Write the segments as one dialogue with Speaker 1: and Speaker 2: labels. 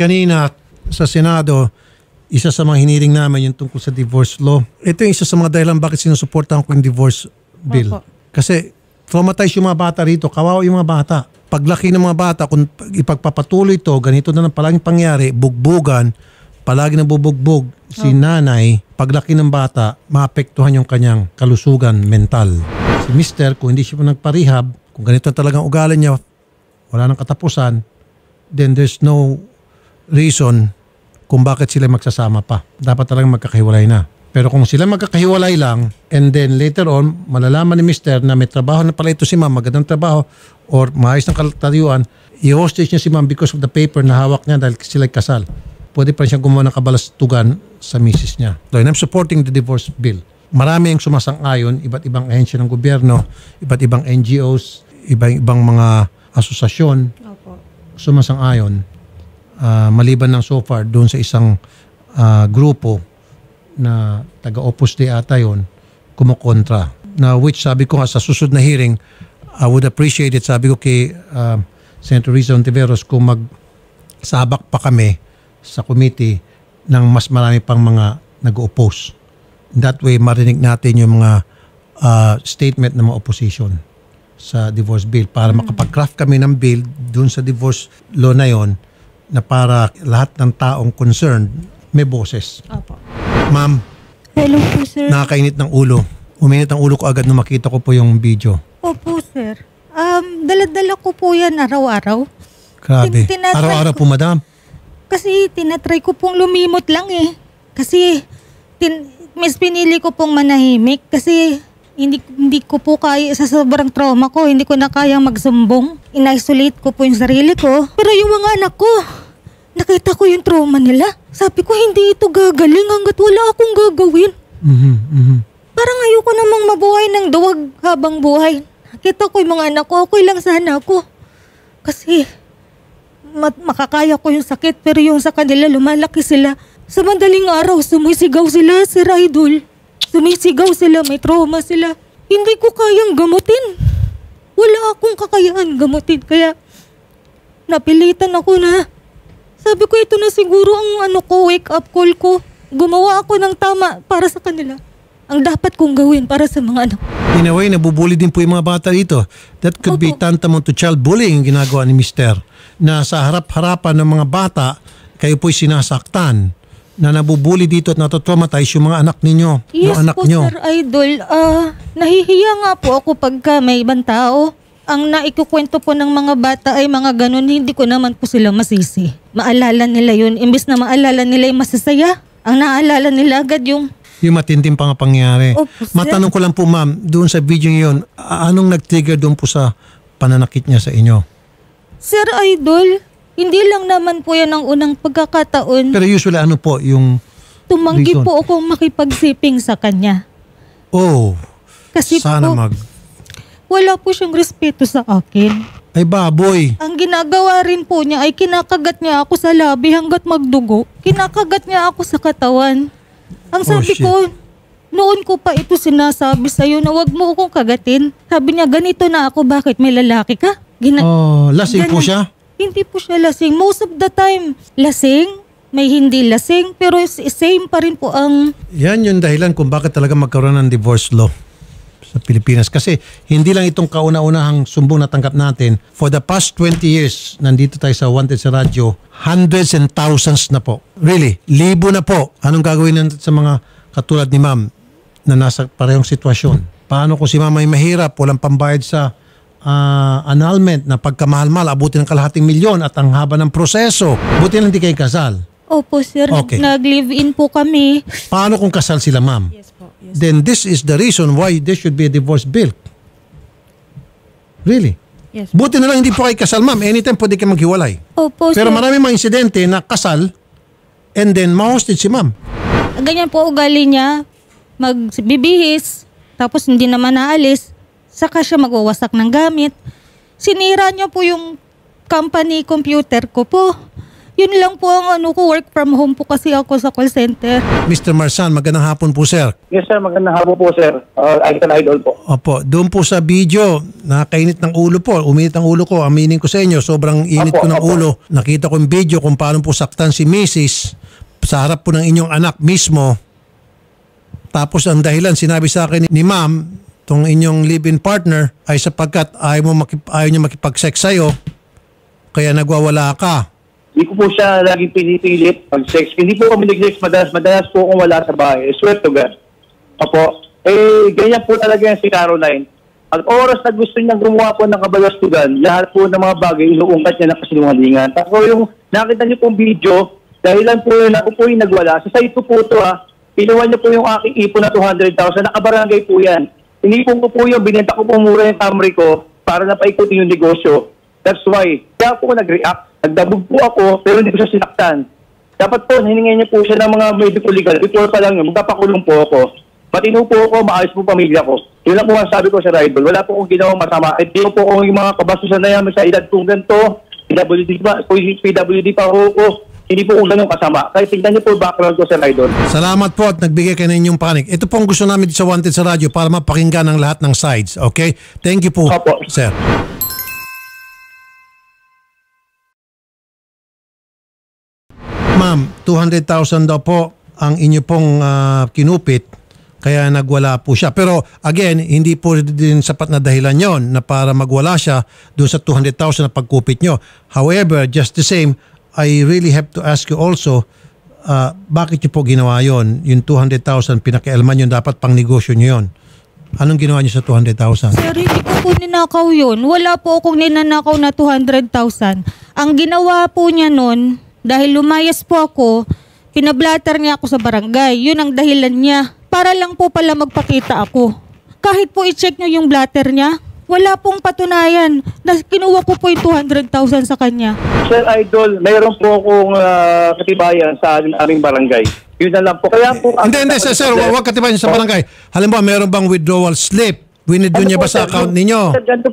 Speaker 1: kanina sa Senado, isa sa mga hiniring namin yung tungkol sa divorce law. Ito yung isa sa mga dahilan bakit sinusuportahan ko yung divorce bill.
Speaker 2: Opo.
Speaker 1: Kasi traumatized yung mga bata rito, kawawa yung mga bata. Paglaki ng mga bata, kung ipagpapatuloy to, ganito na lang palaging pangyari, bugbugan, palagi na bubugbog si nanay, paglaki ng bata, maapektuhan yung kanyang kalusugan mental. Si mister, kung hindi siya pa nagparehab, kung ganito talagang ugali niya, wala nang katapusan, then there's no reason kung bakit sila magsasama pa. Dapat talagang magkakahiwalay na. Pero kung sila magkakahiwalay lang, and then later on, malalaman ni Mr. na may trabaho na pala ito si ma'am, magandang trabaho, or maayos ng kalatayuan, i-hostage niya si ma'am because of the paper na hawak niya dahil sila'y kasal. Pwede pa rin siyang gumawa ng kabalastugan sa misis niya. So, and I'm supporting the divorce bill. Marami ang sumasang-ayon, iba't ibang ahensya ng gobyerno, iba't ibang NGOs, iba't ibang mga asosasyon,
Speaker 2: Opo.
Speaker 1: sumasang-ayon ah, maliban ng so far doon sa isang ah, grupo na taga-opus day ata yun, kumukontra. Na which sabi ko nga sa susunod na hearing, I would appreciate it, sabi ko kay ah, Senator Rizal Ontiveros kung magsabak pa kami sa committee ng mas marami pang mga nag-oppose. That way, marinig natin yung mga ah, statement ng mga opposition sa divorce bill para makapag-craft kami ng bill dun sa divorce law na yon na para lahat ng taong concerned may boses.
Speaker 2: Opo.
Speaker 1: Ma'am,
Speaker 3: Hello po, sir.
Speaker 1: nakakainit ng ulo. Uminit ang ulo ko agad nung makita ko po yung video.
Speaker 3: Opo, sir. Um, dala-dala ko po yan araw-araw.
Speaker 1: Grabe.
Speaker 3: Tin- tinatry
Speaker 1: Araw-araw
Speaker 3: ko-
Speaker 1: po, madam.
Speaker 3: Kasi tinatry ko pong lumimot lang eh. Kasi tin, mas pinili ko pong manahimik kasi hindi hindi ko po kaya sa sobrang trauma ko, hindi ko na kayang magsumbong. In-isolate ko po yung sarili ko. Pero yung mga anak ko, nakita ko yung trauma nila. Sabi ko, hindi ito gagaling hanggat wala akong gagawin.
Speaker 1: Mhm, mhm.
Speaker 3: Parang ayoko namang mabuhay ng duwag habang buhay. Nakita ko yung mga anak ko, okay lang sana ako. Kasi ma- makakaya ko yung sakit pero yung sa kanila lumalaki sila. Sa madaling araw, sumisigaw sila, Sir Idol. Sumisigaw sila, may trauma sila. Hindi ko kayang gamutin. Wala akong kakayahan gamutin. Kaya napilitan ako na sabi ko ito na siguro ang ano ko, wake up call ko. Gumawa ako ng tama para sa kanila. Ang dapat kong gawin para sa mga anak.
Speaker 1: In a way, nabubuli din po yung mga bata rito. That could be
Speaker 3: Opo.
Speaker 1: tantamount to child bullying yung ginagawa ni Mister. Na sa harap-harapan ng mga bata, kayo po'y sinasaktan na nabubuli dito at natotraumatize yung mga anak ninyo.
Speaker 3: Yes
Speaker 1: yung anak
Speaker 3: po,
Speaker 1: nyo.
Speaker 3: Sir Idol. Ah, nahihiya nga po ako pagka may ibang tao. Ang naikukwento po ng mga bata ay mga ganun, hindi ko naman po sila masisi. Maalala nila yun. Imbis na maalala nila yung masasaya, ang naalala nila agad yung
Speaker 1: Yung matinding pang pangyayari.
Speaker 3: Opo, sir.
Speaker 1: Matanong ko lang po ma'am, doon sa video yun, anong nag-trigger doon po sa pananakit niya sa inyo?
Speaker 3: Sir Idol, hindi lang naman po yan ang unang pagkakataon.
Speaker 1: Pero usually ano po yung,
Speaker 3: Tumanggi
Speaker 1: reason?
Speaker 3: po akong makipagsiping sa kanya.
Speaker 1: oh,
Speaker 3: Kasi
Speaker 1: sana
Speaker 3: po,
Speaker 1: mag,
Speaker 3: wala po siyang respeto sa akin.
Speaker 1: ay baboy.
Speaker 3: Ang ginagawa rin po niya ay kinakagat niya ako sa labi hanggat magdugo. Kinakagat niya ako sa katawan. Ang
Speaker 1: Oh,
Speaker 3: sabi
Speaker 1: shit.
Speaker 3: ko, noon ko pa ito sinasabi sa'yo na wag mo akong kagatin. Sabi niya, ganito na ako, bakit may lalaki ka? Gina-
Speaker 1: Oh, lasing po
Speaker 3: Ganun.
Speaker 1: siya?
Speaker 3: Hindi po siya lasing. Most of the time, lasing, may hindi lasing, pero same pa rin po ang...
Speaker 1: Yan yung dahilan kung bakit talaga magkaroon ng divorce law sa Pilipinas. Kasi hindi lang itong kauna-unahang sumbong na tanggap natin. For the past 20 years, nandito tayo sa Wanted sa Radyo, hundreds and thousands na po. Really, libo na po. Anong gagawin natin sa mga katulad ni ma'am na nasa parehong sitwasyon? Paano kung si ma'am ay mahirap, walang pambayad sa ah, annulment na pagkamahal-mahal, abutin ng kalahating milyon at ang haba ng proseso. Buti lang hindi kayo kasal.
Speaker 3: Opo sir,
Speaker 1: Okay.
Speaker 3: nag-live-in po kami.
Speaker 1: Paano kung kasal sila ma'am?
Speaker 2: Yes.
Speaker 1: Then this is the reason why there should be a divorce bill. Really?
Speaker 2: Yes.
Speaker 1: Buti na lang hindi po kayo kasal, ma'am. Anytime pwede kayo maghiwalay.
Speaker 3: Opo
Speaker 1: Pero
Speaker 3: sir.
Speaker 1: marami mga insidente na kasal and then ma-hostage si ma'am.
Speaker 3: ganyan po ugali niya, magbibihis, tapos hindi naman naalis, saka siya magwawasak ng gamit. Sinira niya po yung company computer ko po. Yun lang po ang ano ko, work from home po kasi ako sa call center.
Speaker 1: Mr. Marsan, magandang hapon po sir.
Speaker 2: Yes sir, magandang hapon po sir. Uh, Idol Idol po.
Speaker 1: Opo, doon po sa video, nakakainit ng ulo po. Uminit ang ulo ko. Aminin ko sa inyo, sobrang init ko
Speaker 2: Opo,
Speaker 1: ng
Speaker 2: opo.
Speaker 1: ulo. Nakita ko yung video kung paano po saktan si Mrs. sa harap po ng inyong anak mismo. Tapos ang dahilan, sinabi sa akin ni ma'am, tong inyong live-in partner ay sapagkat ayaw, mo makip, ayaw niya makipag-sex sa'yo, kaya nagwawala ka.
Speaker 2: Hindi ko po siya laging pinipilit pag-sex. Hindi po kami nag-sex madalas. Madalas po akong wala sa bahay. I swear to God. Opo. Eh, ganyan po talaga yan si Caroline. Ang oras na gusto niya gumawa po ng kabalastugan, lahat po ng mga bagay, inuungkat niya ng kasinungalingan. Tapos yung nakita niyo pong video, dahilan po yun, ako po yung nagwala. Sa site ko po ito ha, pinuha niyo po yung aking ipon na 200,000, nakabarangay po yan. Inipon ko po yung, binenta ko po mura yung Camry ko para na paikutin yung negosyo. That's why. Kaya po ako nag-react. Nagdabog po ako, pero hindi ko siya sinaktan. Dapat po, hiningin niya po siya ng mga medical legal. Before pa lang yun, magpapakulong po ako. Matino po ako, maayos po pamilya ko. Yun lang po ang sabi ko sa Idol. Wala po akong ginawang masama. At di ko po ako yung mga kabastusan na yan sa edad kong ganito. PWD pa, PWD pa ako ko. Hindi po kung ganun kasama. Kaya tingnan niyo po yung background ko sa Idol.
Speaker 1: Salamat po at nagbigay kayo ng inyong panig. Ito po ang gusto namin sa Wanted sa radyo para mapakinggan ang lahat ng sides. Okay? Thank you po,
Speaker 2: Opo.
Speaker 1: sir. Ma'am, 200,000 daw po ang inyo pong ah, kinupit kaya nagwala po siya. Pero again, hindi po din sapat na dahilan yon na para magwala siya doon sa 200,000 na pagkupit nyo. However, just the same, I really have to ask you also, ah, bakit nyo po ginawa yon? Yung 200,000, pinakialaman yun, dapat pang negosyo nyo yon. Anong ginawa nyo sa 200,000?
Speaker 3: Sir, hindi ko po ninakaw yun. Wala po akong ninanakaw na 200,000. Ang ginawa po niya nun, dahil lumayas po ako, pinablatter niya ako sa barangay. Yun ang dahilan niya. Para lang po pala magpakita ako. Kahit po i-check niyo yung blatter niya, wala pong patunayan na kinuha ko po yung 200,000 sa kanya.
Speaker 2: Sir Idol, mayroon po akong ah, katibayan sa aming, barangay. Yun na lang po. Kaya po...
Speaker 1: Hindi, hindi, sir, sir, wa- wag katibayan sa barangay. Halimbawa, meron bang withdrawal slip? Niya
Speaker 2: Ano
Speaker 1: ba
Speaker 2: po,
Speaker 1: sa
Speaker 2: sir,
Speaker 1: account ninyo?
Speaker 2: Sir, ganito,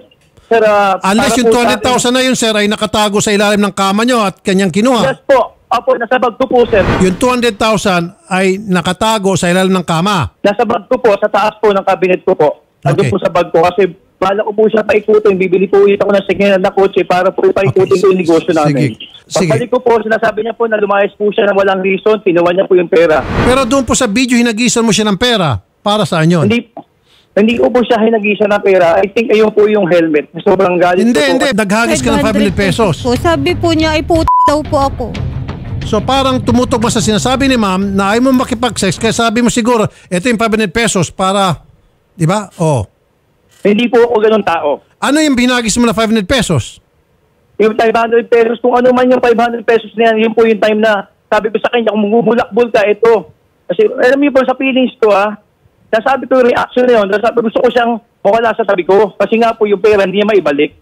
Speaker 2: sir, ah,
Speaker 1: Unless yung
Speaker 2: po sa atin-
Speaker 1: 200,000 na yun, sir, ay nakatago sa ilalim ng kama nyo at kanyang kinuha.
Speaker 2: Yes po. Opo, nasa bag ko po, sir.
Speaker 1: Yung 200,000 ay nakatago sa ilalim ng kama.
Speaker 2: Nasa bag ko po, sa taas po ng cabinet ko po. Nandun
Speaker 1: Okay.
Speaker 2: po sa bag ko kasi bala ko po siya paikutin. Bibili po ulit ako ng second na kotse para po paikutin
Speaker 1: Okay.
Speaker 2: yung negosyo namin.
Speaker 1: Sige. Sige.
Speaker 2: Pagbalik ko po, sinasabi niya po na lumayas po siya ng walang reason. Pinuha niya po yung pera.
Speaker 1: Pero doon po sa video, hinagisan mo siya ng pera. Para saan yun?
Speaker 2: Hindi hindi ko po siya hinagisa ng pera. I think ayun po yung helmet. Sobrang galit
Speaker 1: Hindi,
Speaker 2: po.
Speaker 1: hindi. Naghagis ka ng 500 pesos.
Speaker 3: Po. Sabi po niya, ay puto daw po ako.
Speaker 1: So parang tumutok ba sa sinasabi ni ma'am na ayaw mo makipag-sex kaya sabi mo siguro, ito yung 500 pesos para, di ba? Oh.
Speaker 2: Hindi po ako ganun tao.
Speaker 1: Ano yung binagis mo na 500 pesos?
Speaker 2: Yung 500 pesos, kung ano man yung 500 pesos na yan, yun po yung time na sabi ko sa kanya, kung mumulakbol ka, ito. Kasi alam niyo po sa feelings ko ah, nasabi ko yung reaction na yun, nasabi gusto ko siyang mawala sa tabi ko. Kasi nga po yung pera, hindi niya maibalik.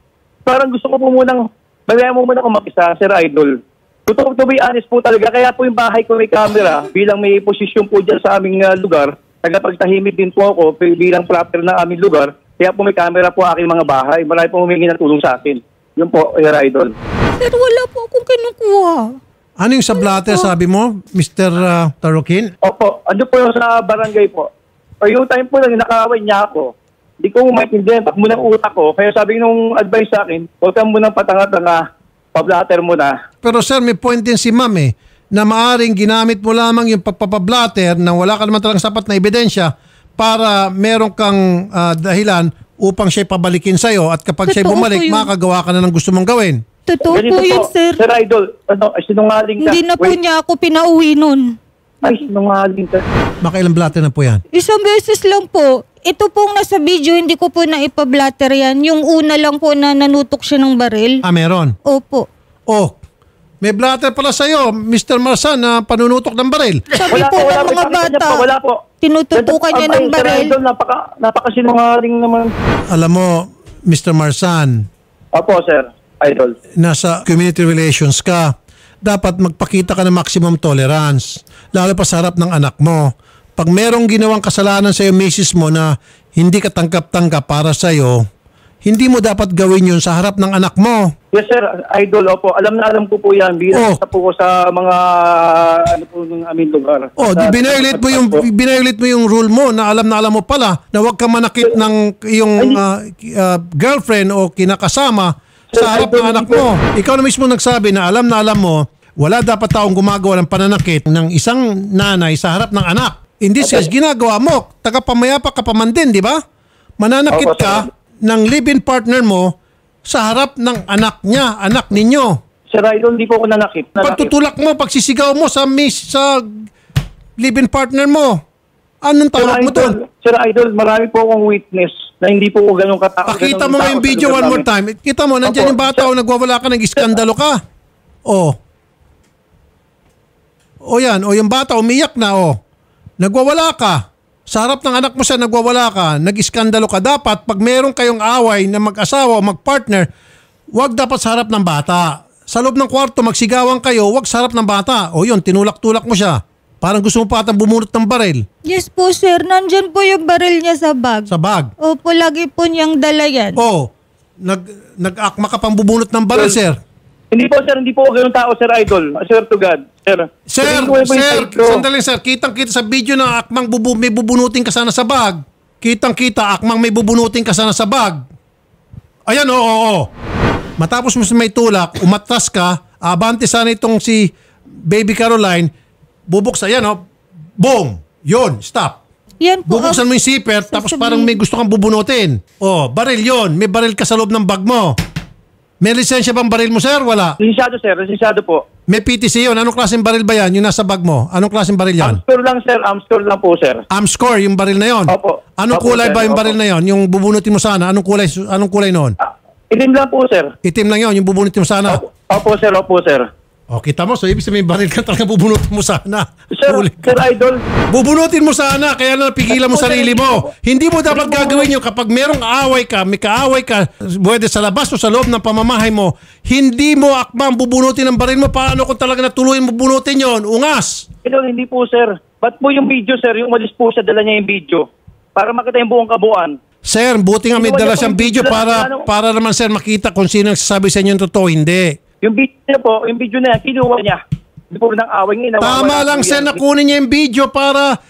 Speaker 2: Parang gusto ko po munang, bagay mo muna akong mag-isa, Sir Idol. To, to be honest po talaga, kaya po yung bahay ko may camera, bilang may posisyon po dyan sa aming ah, lugar, tagapagtahimik din po ako bilang proper na aming lugar, kaya po may camera po aking mga bahay. Marami po humingi ng tulong sa akin. Yun po, Sir Idol.
Speaker 3: Sir, wala po akong kinukuha.
Speaker 1: Ano yung sa blatter sabi mo, Mr. uh, Tarokin?
Speaker 2: Opo, ano po yung sa barangay po. O yung time po lang, nakaway niya ako. Hindi ko maintindihan, pag munang utak ko. Kaya sabi nung advice sa akin, huwag kang munang patanga-tanga, pablatter mo na.
Speaker 1: Pero sir, may point din si ma'am eh, na maaring ginamit mo lamang yung pagpapablatter na wala ka naman talagang sapat na ebidensya para meron kang ah, dahilan upang siya pabalikin sa'yo at kapag siya
Speaker 3: Totoo
Speaker 1: bumalik,
Speaker 3: yun.
Speaker 1: makagawa ka na ng gusto mong gawin.
Speaker 3: Totoo po yun, sir.
Speaker 2: Sir Idol, ano, sinungaling ka.
Speaker 3: Hindi na po
Speaker 2: Wait,
Speaker 3: niya ako pinauwi nun.
Speaker 2: Ay, sinungaling ka.
Speaker 1: Makailang blatter na po yan.
Speaker 3: Isang beses lang po. Ito pong nasa video, hindi ko po na ipablatter yan. Yung una lang po na nanutok siya ng baril.
Speaker 1: Ah, meron.
Speaker 3: Opo.
Speaker 1: Oh, may blatter pala sa'yo, Mr. Marsan, na panunutok ng baril.
Speaker 3: Sabi
Speaker 2: Wala
Speaker 3: po
Speaker 2: po, wala
Speaker 3: ng
Speaker 2: po.
Speaker 3: mga
Speaker 2: niya
Speaker 3: bata,
Speaker 2: po, wala po.
Speaker 3: tinututukan niya ng baril.
Speaker 2: Idol, napaka, napakasinungaling naman.
Speaker 1: Alam mo, Mr. Marsan,
Speaker 2: Opo, Sir Idol.
Speaker 1: nasa community relations ka, dapat magpakita ka ng maximum tolerance, lalo pa sa harap ng anak mo. Pag merong ginawang kasalanan sa iyo, misis mo, na hindi ka tanggap-tanggap para sa iyo, hindi mo dapat gawin yun sa harap ng anak mo.
Speaker 2: Yes, sir. Idol, opo. Alam na alam ko po yan.
Speaker 1: Oh.
Speaker 2: Bilang isa po ko sa mga, ano po, ng aming lugar.
Speaker 1: Oh,
Speaker 2: Sa-
Speaker 1: binayolate mo yung
Speaker 2: po.
Speaker 1: binayolate mo yung rule mo na alam na alam mo pala na huwag ka manakit ng iyong ah, ah, girlfriend o kinakasama sa harap ng anak mo. Ikaw na mismo nagsabi na alam na alam mo wala dapat taong gumagawa ng pananakit ng isang nanay sa harap ng anak. In this case, ginagawa mo. Tagapamayapa ka pa man din, di ba? Mananakit ka ng live-in partner mo sa harap ng anak niya, anak ninyo.
Speaker 2: Sir Idol, hindi po ako nanakit. nanakit.
Speaker 1: Pagtutulak mo, pagsisigaw mo sa miss sa live-in partner mo. Anong tawag mo doon?
Speaker 2: Sir Idol, marami po akong witness na hindi po ko ganun katao.
Speaker 1: Pakita
Speaker 2: ganun
Speaker 1: mo nga yung video one more time. Kita mo, nandiyan yung bata o nagwawala ka, nag-iskandalo ka. O. O yan, o yung bata umiyak na, o. Nagwawala ka. Sa harap ng anak mo siya, nagwawala ka, nag-iskandalo ka. Dapat, pag meron kayong away na mag-asawa o mag-partner, wag dapat sa harap ng bata. Sa loob ng kwarto, magsigawan kayo, wag sa harap ng bata. O yun, tinulak-tulak mo siya. Parang gusto mo pa atang bumunot ng baril
Speaker 3: Yes po, sir. Nandyan po yung baril niya sa bag.
Speaker 1: sa bag.
Speaker 3: Opo, lagi po niyang dala yan.
Speaker 1: Oh, nag nag-akma ka pang bubunot ng baril, sir.
Speaker 2: Hindi po, sir. Hindi po ako ganun tao, Sir Idol. Swear to God. Sir.
Speaker 1: Sir,
Speaker 2: Sabihin ko po yung
Speaker 1: sir,
Speaker 2: side ko.
Speaker 1: sandali sir, kitang-kita sa video na akmang bubu may bubunutin ka sana sa bag. Kitang-kita akmang may bubunutin ka sana sa bag. Ayan, oo, oo. Matapos mo may tulak, umatras ka, abante sana itong si Baby Caroline, bubuksan, yan, oh. Boom! Yun, stop.
Speaker 3: Yan po.
Speaker 1: Bubuksan
Speaker 3: ang-
Speaker 1: mo yung zipper, tapos parang may gusto kang bubunutin. Oh, baril yon, May baril ka sa loob ng bag mo. May lisensya bang baril mo, sir? Wala.
Speaker 2: Lisensyado, sir. Lisensyado po.
Speaker 1: May PTC yun. Anong klaseng baril ba yan? Yung nasa bag mo. Anong klaseng baril yan?
Speaker 2: Amscore lang, sir. Amscore lang po, sir.
Speaker 1: Amscore, yung baril na yon.
Speaker 2: Opo.
Speaker 1: Anong
Speaker 2: Opo,
Speaker 1: kulay
Speaker 2: sir.
Speaker 1: ba yung
Speaker 2: Opo.
Speaker 1: baril na yon? Yung bubunutin mo sana. Anong kulay anong kulay noon?
Speaker 2: Ah, Itim lang po, sir.
Speaker 1: Itim lang yon, yung bubunutin mo sana.
Speaker 2: Opo, opo sir. Opo, sir.
Speaker 1: O, kita mo. So, ibig sabihin, baril ka talaga bubunutin mo sana.
Speaker 2: Sir,
Speaker 1: Huli
Speaker 2: sir. Idol.
Speaker 1: Bubunutin mo sana, kaya na napigilan mo sarili mo. Hindi mo dapat gagawin yun kapag merong away ka, may kaaway ka, pwede sa labas o sa loob ng pamamahay mo, hindi mo akbang bubunutin ang baril mo. Paano kung talaga natuluyan mo bubunutin yon? Ungas!
Speaker 2: Idol, hindi po, sir. Ba't po yung video, sir? Yung umalis po siya, dala niya yung video. Para makita yung buong kabuuan.
Speaker 1: Sir, buti nga may dala siyang video para para naman sir makita kung sino nagsasabi sa inyo yung totoo, hindi.
Speaker 2: Yung video niya po, yung video na yan, kinuha niya. Hindi po ng away ngayon.
Speaker 1: Tama lang
Speaker 2: yan.
Speaker 1: na kunin niya yung video para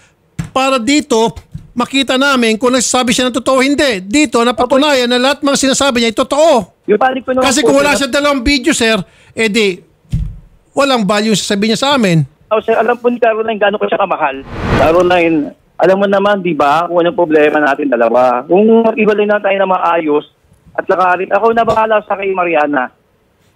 Speaker 1: para dito makita namin kung nagsasabi siya ng totoo hindi. Dito napatunayan na lahat mga sinasabi niya ay totoo.
Speaker 2: Yung panic ko
Speaker 1: Kasi kung wala siya dalawang video sir, edi walang value yung sasabihin niya sa amin.
Speaker 2: Oh, sir, alam po ni Caroline gano'n ko siya kamahal. Caroline, alam mo naman, di ba, kung anong problema natin dalawa. Kung ibalay na tayo na maayos at lakarin, ako na bahala sa kay Mariana.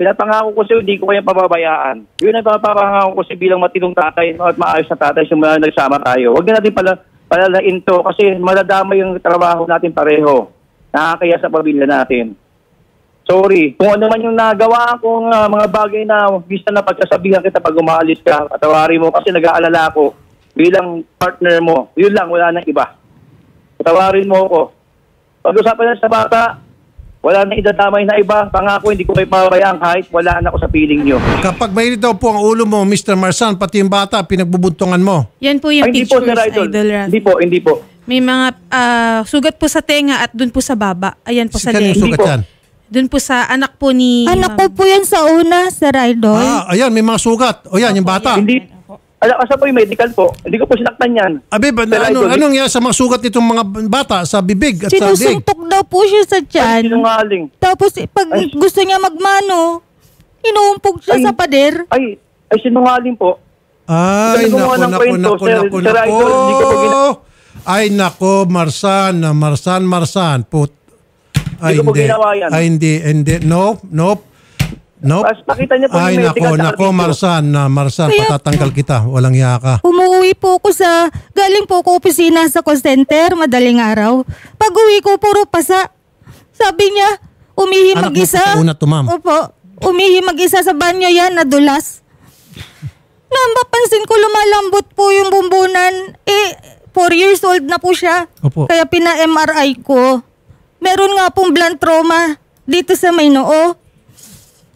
Speaker 2: Pinapangako ko siya, hindi ko kaya pababayaan. Yun ang papapangako ko siya bilang matinong tatay at maayos na tatay simula nagsama tayo. Huwag na natin pala, palalain to kasi maladama yung trabaho natin pareho. Nakakaya sa pamilya natin. Sorry. Kung ano man yung nagawa kong ah, mga bagay na bisa na pagsasabihan kita pag umaalis ka, patawarin mo kasi nag-aalala ko bilang partner mo. Yun lang, wala nang iba. Patawarin mo ako. Pag-usapan na sa bata, wala nang idadamay na iba. Pangako, hindi ko kayo pabayaan kahit wala na ako sa piling nyo.
Speaker 1: Kapag mainit daw po ang ulo mo, Mr. Marsan, pati yung bata, pinagbubuntungan mo.
Speaker 4: Yan po yung
Speaker 2: Ay, hindi po,
Speaker 4: pictures,
Speaker 2: Sir Idol.
Speaker 4: Idol.
Speaker 2: Hindi po, hindi po.
Speaker 4: May mga ah, sugat po sa tenga at dun po sa baba. Ayan po sa
Speaker 1: Kanino
Speaker 4: leg.
Speaker 1: sugat
Speaker 2: po.
Speaker 1: yan?
Speaker 4: Dun po sa anak po ni...
Speaker 3: Anak ko po yan sa una, Sir Idol.
Speaker 1: Ah, ayan, may mga sugat. O yan, yung bata.
Speaker 2: Hindi. Ala, kasi po yung medical po. Hindi ko po sinaktan yan.
Speaker 1: Abi, ba,
Speaker 2: Sir
Speaker 1: ano,
Speaker 2: Idol,
Speaker 1: anong yan sa mga sugat nitong mga bata sa bibig at sa leg?
Speaker 3: Sinusuntok daw po siya sa
Speaker 2: Ay,
Speaker 3: tiyan.
Speaker 2: sinungaling.
Speaker 3: Tapos eh, pag
Speaker 2: Ay.
Speaker 3: gusto niya magmano, inuumpog siya
Speaker 2: Ay.
Speaker 3: sa pader.
Speaker 2: Ay, ay sinungaling po.
Speaker 1: Ay,
Speaker 2: Hindi ko
Speaker 1: nako,
Speaker 2: ng
Speaker 1: nako,
Speaker 2: kwento,
Speaker 1: nako,
Speaker 2: Sir-
Speaker 1: nako,
Speaker 2: Sir
Speaker 1: nako.
Speaker 2: Idol, hindi ko po gina-
Speaker 1: Ay, nako, Marsan, na Marsan, Marsan. Put. Ay,
Speaker 2: Hindi ko po
Speaker 1: hindi.
Speaker 2: ginawa yan.
Speaker 1: Ay, hindi, hindi. Nope, nope. Nope.
Speaker 2: Tapos pakita niya po
Speaker 1: Ay,
Speaker 2: yung
Speaker 1: nako,
Speaker 2: medical sa
Speaker 1: nako. Marsan, na Marsan,
Speaker 3: Kaya-
Speaker 1: patatanggal kita. Walang yaka.
Speaker 3: Umuwi po ako sa, galing po ako opisina sa call center, madaling araw. Pag uwi ko, puro pasa. Sabi niya, umihi
Speaker 1: Anak mo
Speaker 3: mag-isa.
Speaker 1: po sa una to, ma'am.
Speaker 3: Opo, umihi mag-isa sa banyo yan, nadulas. Napapansin ko lumalambot po yung bumbunan. Eh, 4 years old na po siya.
Speaker 1: Opo.
Speaker 3: Kaya pina-MRI ko. Meron nga pong blunt trauma dito sa may noo.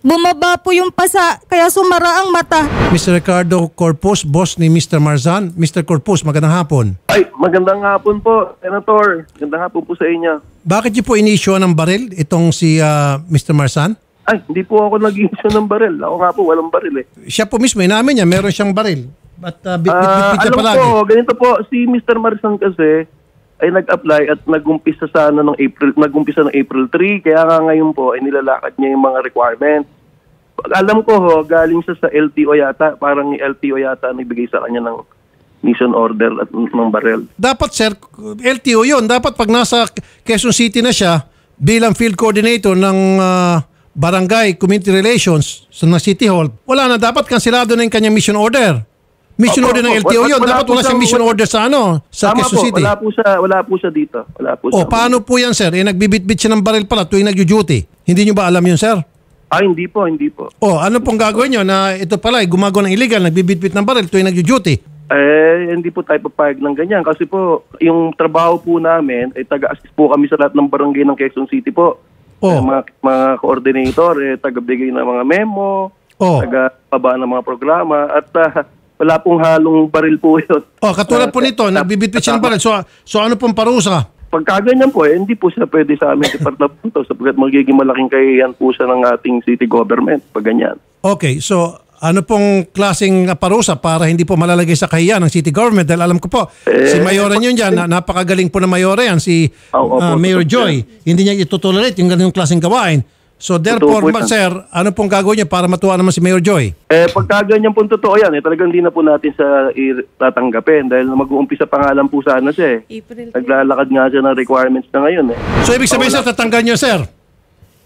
Speaker 3: Bumaba po yung pasa, kaya sumara ang mata.
Speaker 1: Mr. Ricardo Corpus, boss ni Mr. Marzan. Mr. Corpus, magandang hapon.
Speaker 5: Ay, magandang hapon po, Senator. Magandang hapon po sa inyo.
Speaker 1: Bakit niyo po inisyo ng baril itong si ah, Mr. Marzan?
Speaker 5: Ay, hindi po ako nag-issue ng baril. Ako nga po, walang baril eh.
Speaker 1: Siya po mismo, inamin niya, meron siyang baril. But uh, bit, bit, bit,
Speaker 5: Ah,
Speaker 1: bit niya
Speaker 5: alam
Speaker 1: palagi.
Speaker 5: po, ganito po, si Mr. Marison kasi ay nag-apply at nag-umpisa sana ng April, nag-umpisa ng April 3, kaya nga ngayon po ay nilalakad niya yung mga requirements. Alam ko ho, galing siya sa LTO yata, parang LTO yata ang nagbigay sa kanya ng mission order at ng barel.
Speaker 1: Dapat sir, LTO yun. Dapat pag nasa Quezon City na siya, bilang field coordinator ng ah, Barangay Community Relations sa ng City Hall, wala na. Dapat kansilado na yung kanyang mission order. Mission
Speaker 5: Opo,
Speaker 1: order ng. LTO yun. Dapat wala siyang mission order sa ano, sa
Speaker 5: Tama
Speaker 1: Quezon
Speaker 5: po,
Speaker 1: City.
Speaker 5: wala po siya, wala po siya dito. Wala po
Speaker 1: O
Speaker 5: siya.
Speaker 1: paano po yan sir? Eh nagbibitbit siya ng baril pala tuwing nagjo-duty. Hindi nyo ba alam yun sir?
Speaker 5: Ah, hindi po, hindi po.
Speaker 1: O ano pong gagawin nyo na ito pala ay gumagawa ng illegal, nagbibitbit ng baril tuwing nagjo-duty?
Speaker 5: Eh, hindi po tayo papayag ng ganyan. Kasi po, yung trabaho po namin, ay taga-assist po kami sa lahat ng barangay ng Quezon City po.
Speaker 1: Oh.
Speaker 5: Eh, mga, mga coordinator, eh, taga-bigay ng mga memo,
Speaker 1: Oh.
Speaker 5: taga-paba ng mga programa, at ah, wala pong halong baril po yun.
Speaker 1: O katulad po
Speaker 5: Ah,
Speaker 1: nito, nagbibitbit siya ng baril. So, so ano pong parusa?
Speaker 5: Pagka ganyan po, eh, hindi po siya pwede sa aming departamento sapagkat magiging malaking kahiyan po siya ng ating city government pag ganyan.
Speaker 1: Okay, so ano pong klaseng parusa para hindi po malalagay sa kahiyan ng city government? Dahil alam ko po, si Mayora niyo dyan, na, napakagaling po na Mayora yan, si
Speaker 5: Oo, opo,
Speaker 1: ah, Mayor Joy. Hindi niya itotolerate yung ganung klaseng gawain. So therefore,
Speaker 5: Totoo po
Speaker 1: ma-
Speaker 5: yan.
Speaker 1: sir, ano pong gagawin niya para matuwa naman si Mayor Joy?
Speaker 5: Eh, pagka ganyan po totoo yan, eh, talagang hindi na po natin sa i- tatanggapin dahil mag-uumpisa pa nga lang po sana siya eh.
Speaker 4: April
Speaker 5: Naglalakad nga siya ng requirements na ngayon eh.
Speaker 1: So ibig sabihin, sir, tatanggal niyo, sir.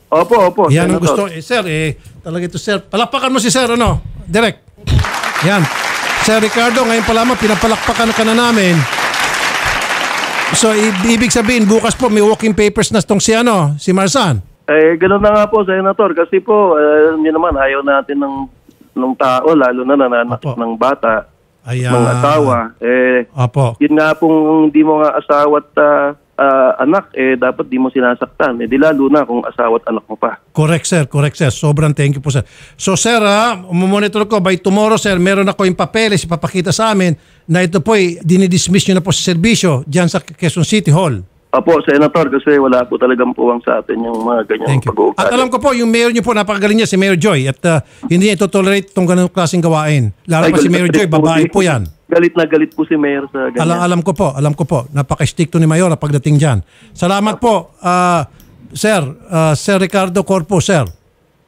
Speaker 5: Opo, opo.
Speaker 1: Yan ang
Speaker 5: Senator.
Speaker 1: gusto. Eh, sir, eh, talaga ito, sir. Palakpakan mo si sir, ano? Direct. Yan. Sir Ricardo, ngayon pa lamang, pinapalakpakan ka na namin. So, i- ibig sabihin, bukas po, may walking papers na tong si, ano, si Marsan.
Speaker 5: Eh, ganun na nga po, Senator. Kasi po, eh, naman, ayaw natin ng, ng tao, lalo na nananakit
Speaker 1: Opo.
Speaker 5: ng bata,
Speaker 1: Ayan.
Speaker 5: ng asawa. Eh,
Speaker 1: Opo.
Speaker 5: yun nga pong hindi mo nga asawa at ah, ah, anak, eh, dapat di mo sinasaktan. Eh, di lalo na kung asawa at anak mo pa.
Speaker 1: Correct, sir. Correct, sir. Sobrang thank you po, sir. So, sir, ha, monitor ko, by tomorrow, sir, meron ako yung papeles, ipapakita sa amin na ito po, ay dinidismiss nyo na po sa serbisyo dyan sa Quezon City Hall.
Speaker 5: Opo, Senator, kasi wala po talagang puwang sa atin yung mga ganyang
Speaker 1: Thank you.
Speaker 5: pag-uugali.
Speaker 1: At alam ko po, yung mayor niyo po, napakagaling niya, si Mayor Joy. At uh, hindi niya ito-tolerate itong ganung klaseng gawain. Lalo
Speaker 5: Ay,
Speaker 1: pa si
Speaker 5: galit na
Speaker 1: Mayor
Speaker 5: galit
Speaker 1: Joy, babae
Speaker 5: si-
Speaker 1: po yan.
Speaker 5: Galit na galit po si Mayor sa ganyan.
Speaker 1: Alam, alam ko po, alam ko po. Napaka-stick to ni Mayor pagdating dyan. Salamat po, ah, Sir, ah, Sir Ricardo Corpo, Sir.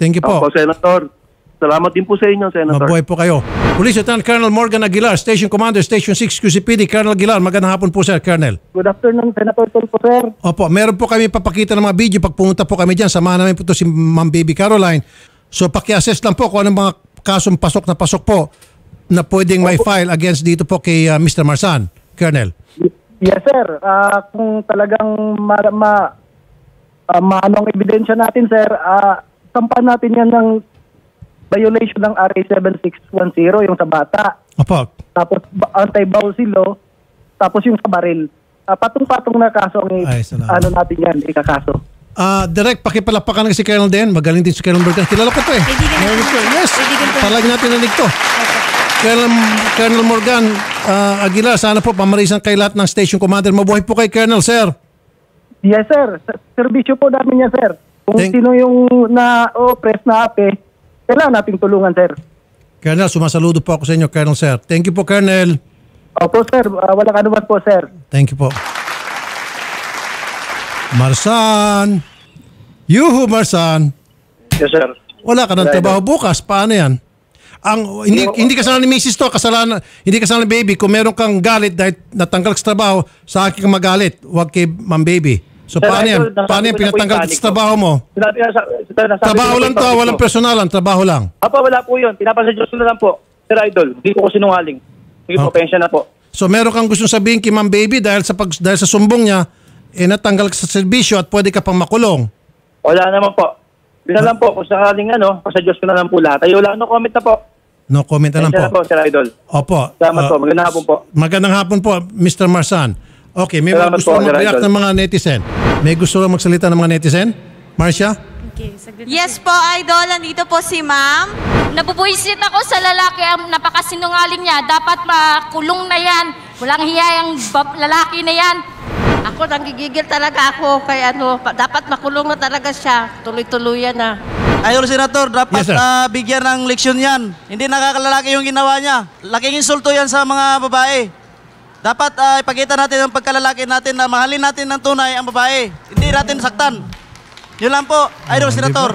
Speaker 1: Thank you po.
Speaker 5: Opo, Senator. Salamat din po sa inyo, Senator.
Speaker 1: Mabuhay po kayo. Police Lieutenant Colonel Morgan Aguilar, Station Commander, Station 6 QCPD. Colonel Aguilar, magandang hapon po, Sir, Colonel.
Speaker 6: Good afternoon, Senator Tulfo, sir.
Speaker 1: Opo, meron po kami papakita ng mga video pag pumunta po kami dyan. Samahan namin po ito si Ma'am Baby Caroline. So paki-assess lang po kung anong mga kasong pasok na pasok po na pwedeng may file against dito po kay uh, Mr. Marsan, Colonel.
Speaker 6: Yes, sir. Ah, kung talagang ma, ma, ah, maano ang ebidensya natin, sir, ah, sampan natin yan ng violation ng RA 7610, yung sa bata.
Speaker 1: Opo.
Speaker 6: Tapos ba- anti-bawsi law, tapos yung sa baril. Ah, patong-patong na kaso ang i-
Speaker 1: Ay, salamat.
Speaker 6: ano natin yan, ikakaso.
Speaker 1: Ah, direct pakipalakpakan na si Colonel din. Magaling din si Colonel Morgan. Kilala ko to eh.
Speaker 4: Kaibigan natin.
Speaker 1: Narinig ko. Yes.
Speaker 4: Kaibigan ko.
Speaker 1: Palagi natin narinig to. Colonel, Colonel Morgan ah, Aguilar, sana po pamarisan kay lahat ng station commander. Mabuhay po kay Colonel, sir.
Speaker 6: Yes, sir. Sa- Serbisyo po namin yan, sir. Kung
Speaker 1: Thank-
Speaker 6: sino yung na o press na ape, kailangan nating tulungan, sir.
Speaker 1: Colonel, sumasaludo po ako sa inyo, Colonel, sir. Thank you po, Colonel.
Speaker 6: Opo, sir. Ah, walang anuman po, sir.
Speaker 1: Thank you po. Marsan. Yuhu, Marsan.
Speaker 2: Yes, sir.
Speaker 1: Wala ka ng trabaho bukas. Paano yan? Ang hindi hindi kasalanan ni Mrs. to, kasalanan hindi kasalanan ni baby kung meron kang galit dahil natanggal ka sa trabaho, sa akin kang magalit, huwag kay Ma'am Baby. So
Speaker 2: Sir,
Speaker 1: paano yan?
Speaker 2: idol,
Speaker 1: Paano yan
Speaker 2: ko na
Speaker 1: pinatanggal
Speaker 2: panic
Speaker 1: sa trabaho mo?
Speaker 2: Sinabi, nasa, sir, nasabi
Speaker 1: Trabaho
Speaker 2: ko na
Speaker 1: lang to, walang
Speaker 2: ko.
Speaker 1: personalan, trabaho lang.
Speaker 2: Apo, wala po yun. Pinapasa Diyos ko na lang po. Sir Idol, hindi po ko sinungaling. Sige po,
Speaker 1: Okay.
Speaker 2: pensya na po.
Speaker 1: So meron kang gustong sabihin kay Ma'am Baby dahil sa pag, dahil sa sumbong niya eh natanggal ka sa serbisyo at pwede ka pang makulong.
Speaker 2: Wala naman po. Yun na lang po, kung sakaling ano, sa Diyos ko na lang po lahat. Ay, wala, no comment na po.
Speaker 1: No comment na lang
Speaker 2: Pensya na po,
Speaker 1: po.
Speaker 2: Sir Idol.
Speaker 1: Opo.
Speaker 2: Salamat
Speaker 1: Ah,
Speaker 2: po, magandang hapon po.
Speaker 1: Magandang hapon po, Mr. Marsan. Okay, may mga
Speaker 2: Salamat
Speaker 1: gusto
Speaker 2: po, Sir
Speaker 1: mag-react
Speaker 2: Idol.
Speaker 1: ng mga netizen. May gusto lang magsalita ng mga netizen? Marcia?
Speaker 4: Okay, saglit
Speaker 7: Yes po, idol. Nandito po si ma'am.
Speaker 8: Nabubuisit ako sa lalaki ang napakasinungaling niya. Dapat makulong na yan. Walang hiya yung bab- lalaki na yan.
Speaker 9: Ako, nanggigigil talaga ako kay ano, pa- dapat makulong na talaga siya. Tuloy-tuluyan na.
Speaker 10: Idol Senator, dapat
Speaker 1: Yes, sir.
Speaker 10: ah, bigyan ng leksyon yan. Hindi nakakalalaki yung ginawa niya. Laking insulto yan sa mga babae. Dapat ah, ipakita natin ang pagkalalaki natin na mahalin natin ng tunay ang babae. Hindi natin saktan. Yun lang po, Idol
Speaker 1: Ah,
Speaker 10: Senator.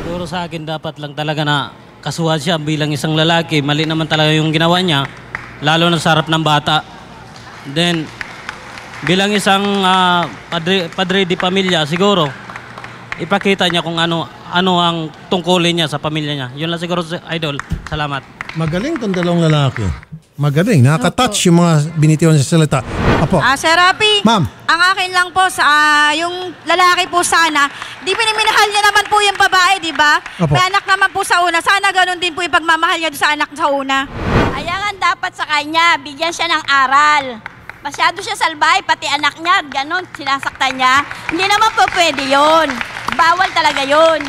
Speaker 11: Siguro sa akin dapat lang talaga na kasuhan siya bilang isang lalaki. Mali naman talaga yung ginawa niya, lalo na sa harap ng bata. Then, bilang isang ah, padre, padre di pamilya, siguro, ipakita niya kung ano ano ang tungkulin niya sa pamilya niya. Yun lang siguro, idol. Salamat.
Speaker 1: Magaling tong dalawang lalaki. Magaling. Nakaka-touch yung mga binitiwan sa salita. Apo.
Speaker 7: Ah, Sir Rapi.
Speaker 1: Ma'am.
Speaker 7: Ang akin lang po sa ah, yung lalaki po sana, di piniminahal niya naman po yung babae, di ba?
Speaker 1: Opo.
Speaker 7: May anak naman po sa una. Sana ganun din po yung pagmamahal niya doon sa anak sa una.
Speaker 8: Ayangan dapat sa kanya, bigyan siya ng aral. Masyado siya salbay, pati anak niya, ganon, sinasaktan niya. Hindi naman po pwede yon. Bawal talaga yon.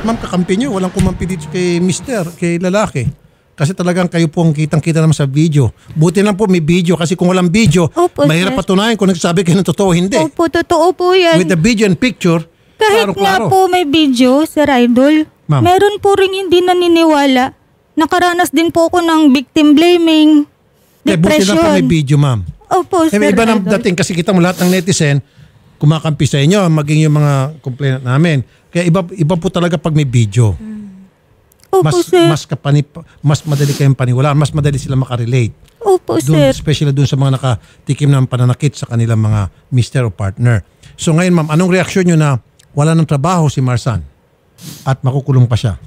Speaker 1: At ma'am, kakampi nyo. Walang kumampi dito kay mister, kay lalaki. Kasi talagang kayo po ang kitang-kita naman sa video. Buti lang po may video kasi kung walang video,
Speaker 3: Opo,
Speaker 1: mahirap
Speaker 3: sir.
Speaker 1: patunayan kung nagsabi kayo ng totoo hindi.
Speaker 3: Opo, totoo po yan.
Speaker 1: With the video and picture,
Speaker 3: Kahit nga
Speaker 1: klaro-klaro.
Speaker 3: po may video, Sir Idol,
Speaker 1: Ma'am.
Speaker 3: meron po rin hindi naniniwala. Nakaranas din po ako ng victim blaming,
Speaker 1: Eh, buti lang po may
Speaker 3: depression.
Speaker 1: video, ma'am.
Speaker 3: Opo,
Speaker 1: Eh,
Speaker 3: Sir
Speaker 1: iba ng
Speaker 3: Idol.
Speaker 1: dating kasi kita mo lahat ng netizen kumakampi sa inyo, maging yung mga complainant namin. Kaya iba iba po talaga pag may video.
Speaker 3: Opo,
Speaker 1: Mas
Speaker 3: Sir.
Speaker 1: mas kapani mas madali kayong paniwalaan, mas madali sila makarelate.
Speaker 3: Opo,
Speaker 1: Doon,
Speaker 3: Sir.
Speaker 1: especially doon sa mga nakatikim ng pananakit sa kanilang mga mister o partner. So ngayon ma'am, anong reaksyon nyo na wala ng trabaho si Marsan at makukulong pa siya?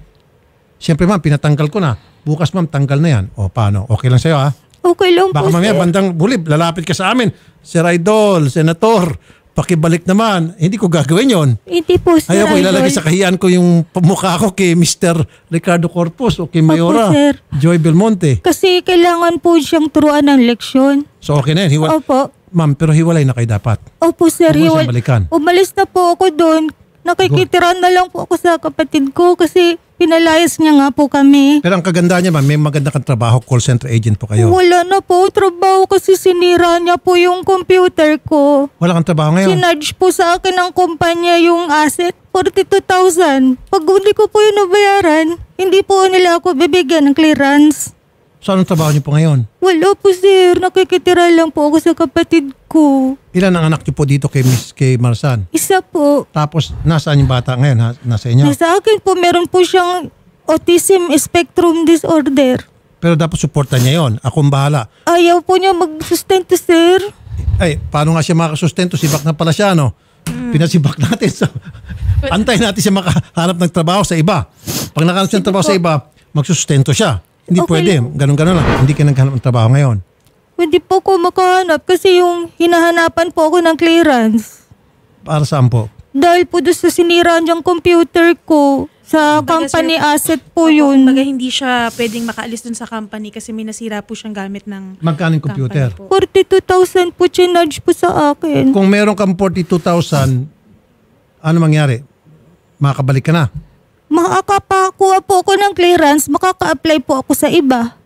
Speaker 1: Siyempre ma'am, pinatanggal ko na. Bukas ma'am, tanggal na yan. O paano? Okay lang sa'yo ha?
Speaker 3: Okay lang
Speaker 1: Baka
Speaker 3: po,
Speaker 1: mamaya
Speaker 3: Sir.
Speaker 1: bandang huli, lalapit ka sa amin. Sir Idol, Senator, pakibalik naman. Hindi ko gagawin yon.
Speaker 3: Hindi po, Sir
Speaker 1: Ayaw ko ilalagay sa kahiyan ko yung mukha ko kay Mr. Ricardo Corpus o kay Mayora
Speaker 3: sir.
Speaker 1: Joy Belmonte.
Speaker 3: Kasi kailangan po siyang turuan ng leksyon.
Speaker 1: So okay na yun. Hiwa-
Speaker 3: Opo.
Speaker 1: Ma'am, pero hiwalay na kayo dapat.
Speaker 3: Opo, Sir.
Speaker 1: Huwag mo
Speaker 3: Hiwal-
Speaker 1: siyang balikan.
Speaker 3: Umalis na po ako doon. Nakikitira na lang po ako sa kapatid ko kasi pinalayas niya nga po kami.
Speaker 1: Pero ang kaganda niya ma'am, may maganda kang trabaho, call center agent po kayo.
Speaker 3: Wala na po trabaho kasi sinira niya po yung computer ko.
Speaker 1: Wala kang trabaho ngayon.
Speaker 3: Sinarge po sa akin ng kumpanya yung asset, 42,000. Pag hindi ko po yun nabayaran, hindi po nila ako bibigyan ng clearance.
Speaker 1: So anong trabaho niyo po ngayon?
Speaker 3: Wala po sir, nakikitira lang po ako sa kapatid ko.
Speaker 1: Ilan ang anak niyo po dito kay Miss kay Marsan?
Speaker 3: Isa po.
Speaker 1: Tapos nasaan yung bata ngayon? Ha? Nasa inyo?
Speaker 3: Sa akin po, meron po siyang autism spectrum disorder.
Speaker 1: Pero dapat suporta niya yon. Akong bahala.
Speaker 3: Ayaw po niya magsustento, sir.
Speaker 1: Ay, paano nga siya makasustento? Sibak na pala siya, no? Pinasibak natin. So, antay natin siya makahanap ng trabaho sa iba. Pag nakahanap siya ng trabaho sa iba, magsusustento siya. Hindi
Speaker 3: Okay
Speaker 1: pwede. Ganun-ganun lang. Hindi ka naghanap ng trabaho ngayon.
Speaker 3: Hindi po ko makahanap kasi yung hinahanapan po ako ng clearance.
Speaker 1: Para saan po?
Speaker 3: Dahil po doon sa sinira niyang computer ko. Sa company
Speaker 4: sir,
Speaker 3: asset po yun.
Speaker 4: Kumbaga hindi siya pwedeng makaalis dun sa company kasi may nasira po siyang gamit ng
Speaker 1: Magkano yung computer?
Speaker 4: company po.
Speaker 3: 42,000 po chinarge po sa akin.
Speaker 1: Kung meron kang 42,000, ano mangyari? Makakabalik ka na.
Speaker 3: Makakapakuha po ako ng clearance, makaka-apply po ako sa iba.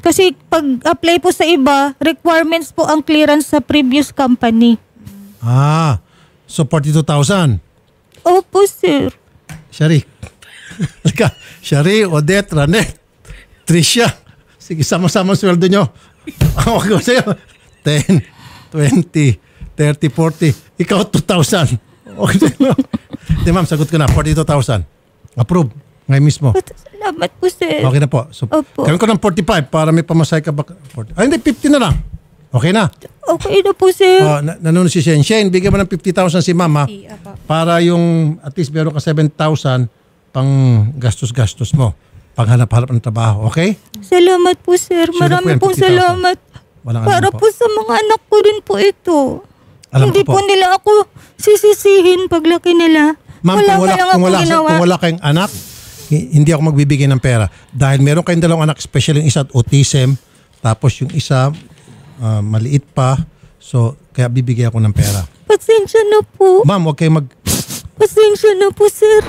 Speaker 3: Kasi pag apply po sa iba, requirements po ang clearance sa previous company.
Speaker 1: Ah, so 42,000.
Speaker 3: Opo, sir.
Speaker 1: Shari. Halika. Shari, Odette, Ranet, Tricia. Sige, sama-sama ang sweldo nyo. Ako ko sa'yo. 10, 20, 30, 40. Ikaw, 2,000. Okay sa'yo. Di ma'am, sagot ko na. 42,000. Approve. Ngayon mismo.
Speaker 3: Salamat po, sir.
Speaker 1: Okay na po. So,
Speaker 3: Opo.
Speaker 1: gawin ko ng 45 para may pamasay ka ba? 40. Ay, hindi, 50 na lang. Okay na.
Speaker 3: Okay na po, sir.
Speaker 1: Oh, na nanonood si Shane. Shane, bigyan mo ng 50,000 si mama para yung at least meron ka 7,000 pang gastos-gastos mo. Paghanap-hanap ng trabaho. Okay?
Speaker 3: Salamat po, sir.
Speaker 1: Sure po
Speaker 3: Marami
Speaker 1: yan,
Speaker 3: pong
Speaker 1: 50,000.
Speaker 3: salamat.
Speaker 1: Walang
Speaker 3: Para
Speaker 1: anuman
Speaker 3: po. sa mga anak ko rin po ito.
Speaker 1: Alam
Speaker 3: Hindi po.
Speaker 1: po.
Speaker 3: nila ako sisisihin paglaki nila.
Speaker 1: Ma'am,
Speaker 3: wala
Speaker 1: kung wala, kung wala,
Speaker 3: ginawa.
Speaker 1: kung wala kayong anak, hi- hindi ako magbibigay ng pera. Dahil meron kayong dalawang anak, especially yung isa at autism, tapos yung isa ah, maliit pa. So, kaya bibigyan ako ng pera.
Speaker 3: Pasensya na po.
Speaker 1: Ma'am, huwag kayong mag...
Speaker 3: Pasensya na po, sir.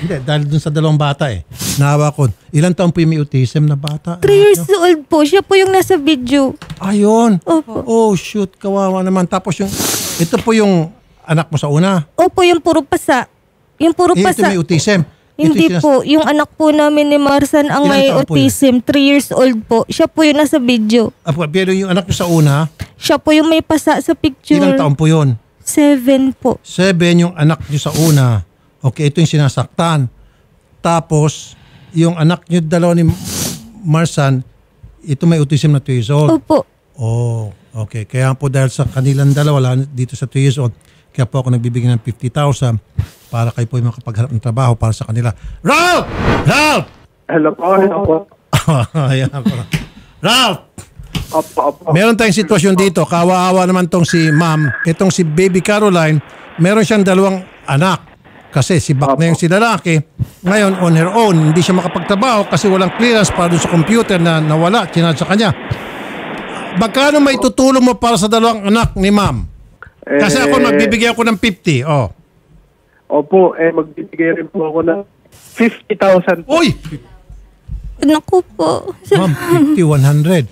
Speaker 1: Hindi, dahil dun sa dalawang bata eh. Naawa ko. Ilan taon po yung may autism na bata?
Speaker 3: 3 years old po. Siya po yung nasa video.
Speaker 1: Ayun.
Speaker 3: Opo.
Speaker 1: Oh, shoot. Kawawa naman. Tapos yung... Ito po yung anak mo sa una.
Speaker 3: Opo, yung puro pasa. Yung puro
Speaker 1: ito
Speaker 3: pasa.
Speaker 1: may autism. Ito
Speaker 3: Hindi
Speaker 1: sinas-
Speaker 3: po. Yung anak po namin ni Marsan ang
Speaker 1: Ilang
Speaker 3: may
Speaker 1: taon po
Speaker 3: autism. 3 years old po. Siya po yung nasa video.
Speaker 1: Ah, po, pero yung anak mo sa una,
Speaker 3: Siya po yung may pasa sa picture.
Speaker 1: ilang taon po yun?
Speaker 3: Seven po.
Speaker 1: Seven yung anak nyo sa una. Okay, ito yung sinasaktan. Tapos, yung anak nyo dalawa ni Marsan, ito may autism na 2 years old.
Speaker 3: Opo.
Speaker 1: Oh, okay. Kaya po dahil sa kanilang dalawa lang dito sa 2 years old, kaya po ako nagbibigay ng 50,000 para kayo po yung makapagharap ng trabaho para sa kanila. Ralph! Ralph!
Speaker 5: Hello po, hello po.
Speaker 1: Ayan po. Ralph!
Speaker 5: Opo, opo.
Speaker 1: Meron tayong sitwasyon dito. Kawa-awa naman tong si ma'am. Itong si baby Caroline, meron siyang dalawang anak. Kasi si Bak na yung si lalaki. Ngayon, on her own, hindi siya makapagtrabaho kasi walang clearance para sa computer na nawala, chinad sa kanya. Magkano may tutulong mo para sa dalawang anak ni ma'am? Kasi ako
Speaker 5: Eh,
Speaker 1: magbibigay ako ng 50. Oh.
Speaker 5: Opo, eh magbibigay rin po ako ng 50,000 po.
Speaker 1: Uy!
Speaker 3: Naku po.
Speaker 1: Ma'am, 50, 100.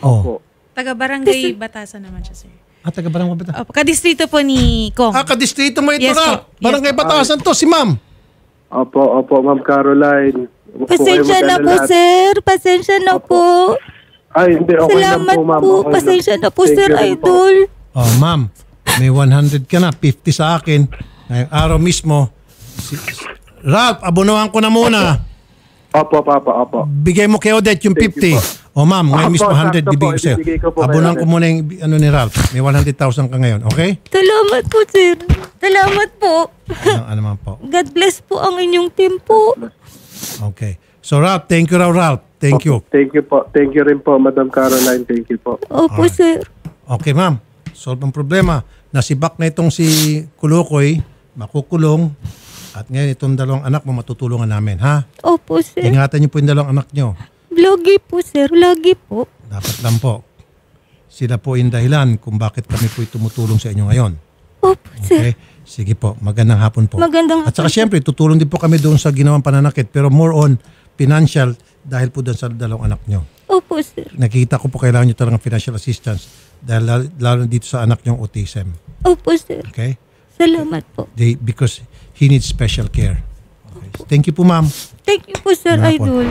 Speaker 1: Oh.
Speaker 4: Taga Barangay Batasan naman siya, sir.
Speaker 1: At taga barang mabata.
Speaker 4: Opo, kadistrito po ni Kong.
Speaker 1: Ah, kadistrito mo ito
Speaker 4: Yes
Speaker 1: na.
Speaker 4: po. Yes
Speaker 1: Barangay
Speaker 4: po.
Speaker 1: Batasan to, si ma'am.
Speaker 5: Opo, opo, Ma'am Caroline. Huwag po kayo
Speaker 3: Pasensya na po,
Speaker 5: mag-alala.
Speaker 3: sir. Pasensya na po.
Speaker 5: Ay, hindi, okay lang
Speaker 3: Salamat
Speaker 5: po, Ma'am.
Speaker 3: po.
Speaker 5: Okay lang.
Speaker 3: Pasensya na po,
Speaker 5: Thank
Speaker 3: sir
Speaker 5: you rin po.
Speaker 3: idol.
Speaker 1: Oh, ma'am, may 100 ka na, 50 sa akin. Ngayong araw mismo, si, Ralph, abunuhan ko na muna.
Speaker 5: Opo, opo, opo.
Speaker 1: Bigay mo kay Odette yung
Speaker 5: Thank you
Speaker 1: 50. O ma'am, ngayon mismo 100
Speaker 5: sakto po,
Speaker 1: bibigay ko sa'yo. Abunuhan ko muna yung ano ni Ralph. May 100,000 ka ngayon, okay?
Speaker 3: Salamat po, sir. Salamat po.
Speaker 1: Ano, ano man po.
Speaker 3: God bless po ang inyong team po.
Speaker 1: Okay. So Ralph, thank you raw Ralph. Thank you.
Speaker 5: Thank you po. Thank you rin po, Madam Caroline. Thank you po.
Speaker 3: Opo, sir.
Speaker 1: Okay ma'am, solve ang problema. Nasibak na itong si Kulukoy, makukulong. At ngayon itong dalawang anak mo matutulungan namin, ha?
Speaker 3: Opo, sir.
Speaker 1: Ingatan niyo po yung dalawang anak niyo.
Speaker 3: Lagi po, sir. Lagi po.
Speaker 1: Dapat lang po. Sila po yung dahilan kung bakit kami po tumutulong sa inyo ngayon.
Speaker 3: Opo, sir.
Speaker 1: Okay? Sige po. Magandang hapon po.
Speaker 3: Magandang
Speaker 1: At saka
Speaker 3: hapon.
Speaker 1: siyempre, tutulong din po kami doon sa ginawang pananakit. Pero more on financial dahil po doon sa dalawang anak nyo.
Speaker 3: Opo, sir.
Speaker 1: Nakikita ko po kailangan nyo talagang financial assistance dahil lalo, lalo dito sa anak nyong autism.
Speaker 3: Opo, sir.
Speaker 1: Okay?
Speaker 3: Salamat po.
Speaker 1: They, because he needs special care. Okay. Thank you po ma'am.
Speaker 3: Thank you po, sir idol.